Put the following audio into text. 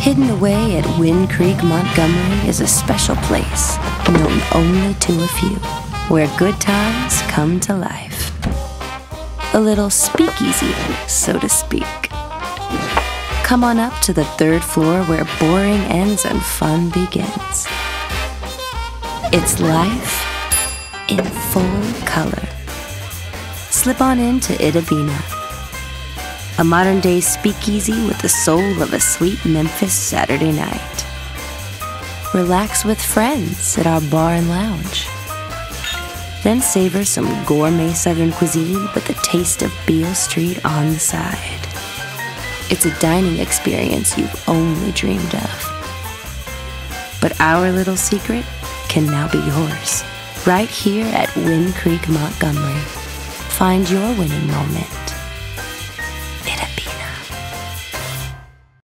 Hidden away at Wind Creek, Montgomery is a special place known only to a few, where good times come to life. A little speakeasy, so to speak. Come on up to the third floor where boring ends and fun begins. It's life in full color. Slip on into Itta Bena a modern day speakeasy with the soul of a sweet Memphis Saturday night. Relax with friends at our bar and lounge. Then savor some gourmet Southern cuisine with a taste of Beale Street on the side. It's a dining experience you've only dreamed of. But our little secret can now be yours, right here at Wind Creek, Montgomery. Find your winning moment.